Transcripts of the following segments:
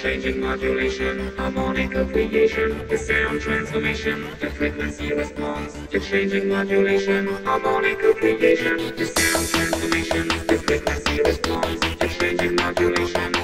changing modulation, harmonic affiliation, the sound transformation, the frequency response, the changing modulation, harmonic affiliation, the sound transformation, the frequency response, the changing modulation.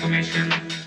information.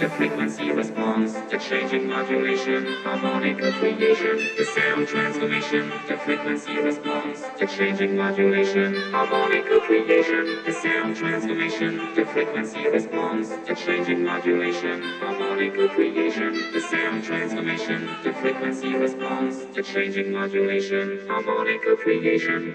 The frequency response, the changing modulation, harmonical creation, the sound transformation, the frequency response, the changing modulation, harmonical creation, the sound transformation, the frequency response, the changing modulation, harmonical creation, the sound transformation, the frequency response, the changing modulation, harmonical creation.